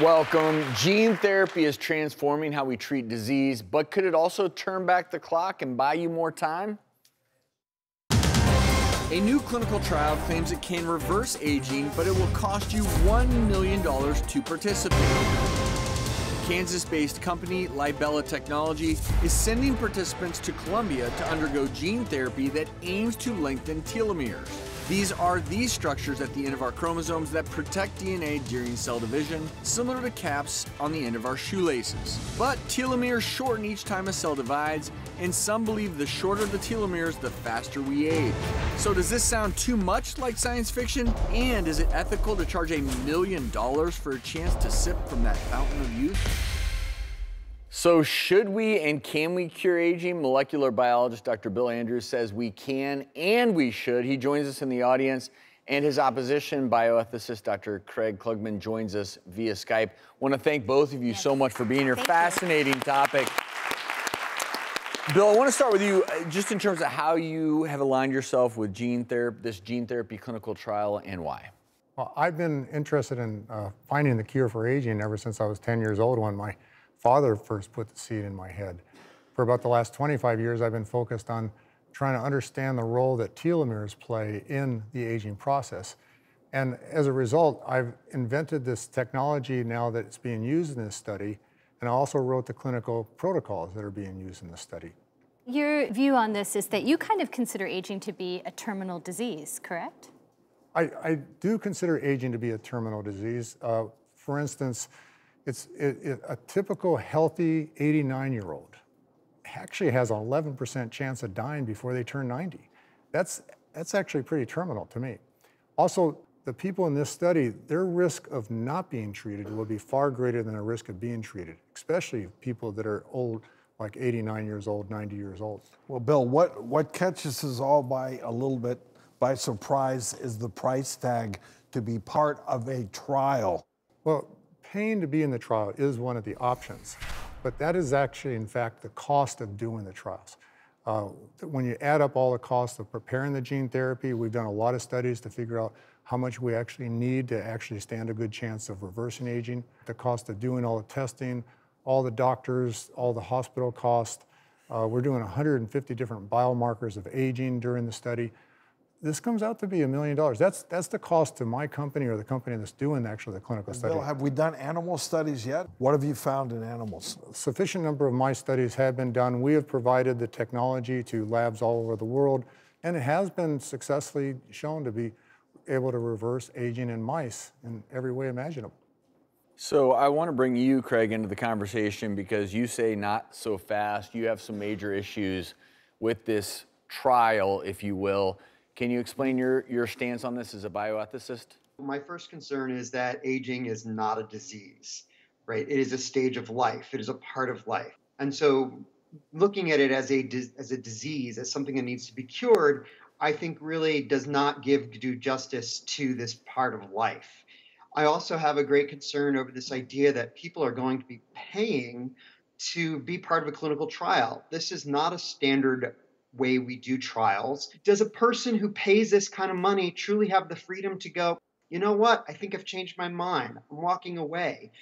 Welcome. Gene therapy is transforming how we treat disease, but could it also turn back the clock and buy you more time? A new clinical trial claims it can reverse aging, but it will cost you $1 million to participate. Kansas-based company Libella Technology is sending participants to Colombia to undergo gene therapy that aims to lengthen telomeres. These are these structures at the end of our chromosomes that protect DNA during cell division, similar to caps on the end of our shoelaces. But telomeres shorten each time a cell divides, and some believe the shorter the telomeres, the faster we age. So does this sound too much like science fiction? And is it ethical to charge a million dollars for a chance to sip from that fountain of youth? So should we and can we cure aging? Molecular biologist Dr. Bill Andrews says we can and we should. He joins us in the audience and his opposition bioethicist Dr. Craig Klugman joins us via Skype. Want to thank both of you yes. so much for being here. Thank Fascinating you. topic. Bill, I want to start with you uh, just in terms of how you have aligned yourself with gene therapy, this gene therapy clinical trial and why. Well, I've been interested in uh, finding the cure for aging ever since I was 10 years old when my father first put the seed in my head. For about the last 25 years, I've been focused on trying to understand the role that telomeres play in the aging process. And as a result, I've invented this technology now that it's being used in this study, and I also wrote the clinical protocols that are being used in the study. Your view on this is that you kind of consider aging to be a terminal disease, correct? I, I do consider aging to be a terminal disease. Uh, for instance, it's it, it, a typical healthy 89 year old actually has an 11% chance of dying before they turn 90. That's, that's actually pretty terminal to me. Also, the people in this study, their risk of not being treated will be far greater than the risk of being treated, especially people that are old, like 89 years old, 90 years old. Well, Bill, what, what catches us all by a little bit by surprise is the price tag to be part of a trial. Well, paying to be in the trial is one of the options, but that is actually, in fact, the cost of doing the trials. Uh, when you add up all the costs of preparing the gene therapy, we've done a lot of studies to figure out how much we actually need to actually stand a good chance of reversing aging, the cost of doing all the testing, all the doctors, all the hospital costs. Uh, we're doing 150 different biomarkers of aging during the study this comes out to be a million dollars. That's that's the cost to my company or the company that's doing actually the clinical study. Bill, have we done animal studies yet? What have you found in animals? A Sufficient number of my studies have been done. We have provided the technology to labs all over the world, and it has been successfully shown to be able to reverse aging in mice in every way imaginable. So I want to bring you, Craig, into the conversation because you say not so fast. You have some major issues with this trial, if you will. Can you explain your, your stance on this as a bioethicist? My first concern is that aging is not a disease, right? It is a stage of life, it is a part of life. And so looking at it as a, as a disease, as something that needs to be cured, I think really does not give due justice to this part of life. I also have a great concern over this idea that people are going to be paying to be part of a clinical trial. This is not a standard way we do trials. Does a person who pays this kind of money truly have the freedom to go, you know what, I think I've changed my mind, I'm walking away?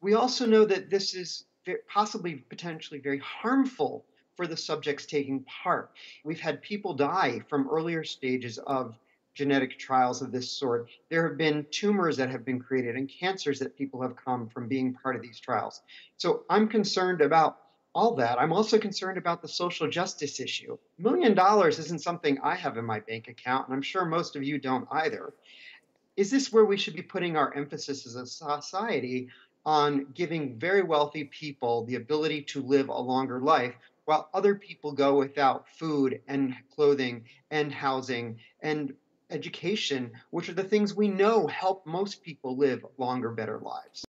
We also know that this is possibly potentially very harmful for the subjects taking part. We've had people die from earlier stages of genetic trials of this sort. There have been tumors that have been created and cancers that people have come from being part of these trials. So I'm concerned about all that. I'm also concerned about the social justice issue. Million dollars isn't something I have in my bank account, and I'm sure most of you don't either. Is this where we should be putting our emphasis as a society on giving very wealthy people the ability to live a longer life while other people go without food and clothing and housing and education, which are the things we know help most people live longer, better lives?